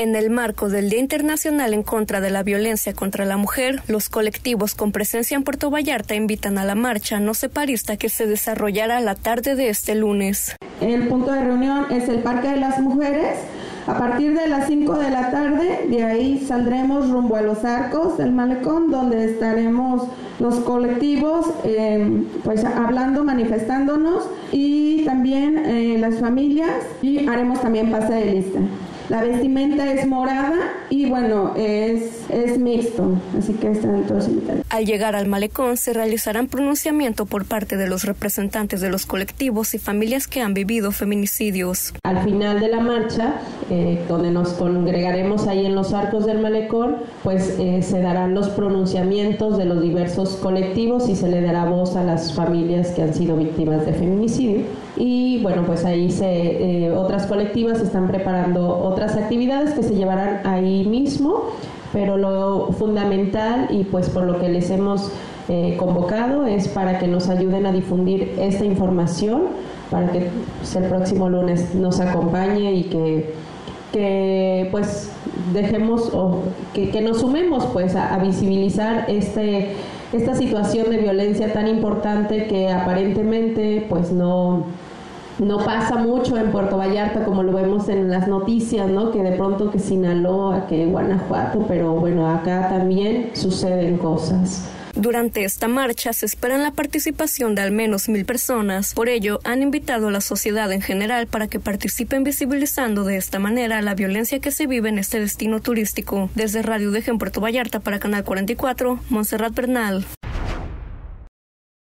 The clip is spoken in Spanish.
En el marco del Día Internacional en contra de la violencia contra la mujer, los colectivos con presencia en Puerto Vallarta invitan a la marcha no separista que se desarrollará la tarde de este lunes. El punto de reunión es el Parque de las Mujeres a partir de las 5 de la tarde, de ahí saldremos rumbo a los arcos del malecón, donde estaremos los colectivos eh, pues hablando, manifestándonos y también eh, las familias y haremos también pase de lista. La vestimenta es morada y bueno, es, es mixto, así que están todos invitados. Al llegar al malecón se realizarán pronunciamiento por parte de los representantes de los colectivos y familias que han vivido feminicidios. Al final de la marcha, eh, donde nos congregaremos ahí en los arcos del malecón, pues eh, se darán los pronunciamientos de los diversos colectivos y se le dará voz a las familias que han sido víctimas de feminicidio. Y bueno, pues ahí se, eh, otras colectivas están preparando otras actividades que se llevarán ahí mismo, pero lo fundamental y pues por lo que les hemos eh, convocado es para que nos ayuden a difundir esta información, para que pues, el próximo lunes nos acompañe y que, que pues dejemos o que, que nos sumemos pues a, a visibilizar este esta situación de violencia tan importante que aparentemente pues no no pasa mucho en Puerto Vallarta como lo vemos en las noticias, ¿no? Que de pronto que Sinaloa, que Guanajuato, pero bueno, acá también suceden cosas. Durante esta marcha se espera la participación de al menos mil personas. Por ello, han invitado a la sociedad en general para que participen visibilizando de esta manera la violencia que se vive en este destino turístico. Desde Radio Deje en Puerto Vallarta para Canal 44, Montserrat Bernal.